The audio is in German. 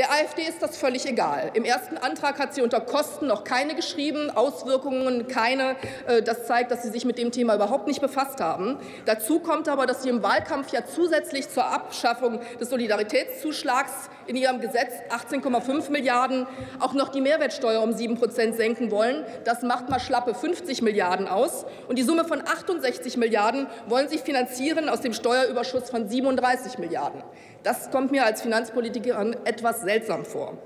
Der AfD ist das völlig egal. Im ersten Antrag hat sie unter Kosten noch keine geschrieben, Auswirkungen keine. Äh, das zeigt, dass Sie sich mit dem Thema überhaupt nicht befasst haben. Dazu kommt aber, dass Sie im Wahlkampf ja zusätzlich zur Abschaffung des Solidaritätszuschlags in Ihrem Gesetz 18,5 Milliarden auch noch die Mehrwertsteuer um 7 Prozent senken wollen. Das macht mal schlappe 50 Milliarden aus. Und die Summe von 68 Milliarden wollen Sie finanzieren aus dem Steuerüberschuss von 37 Milliarden. Das kommt mir als Finanzpolitikerin etwas seltsam vor.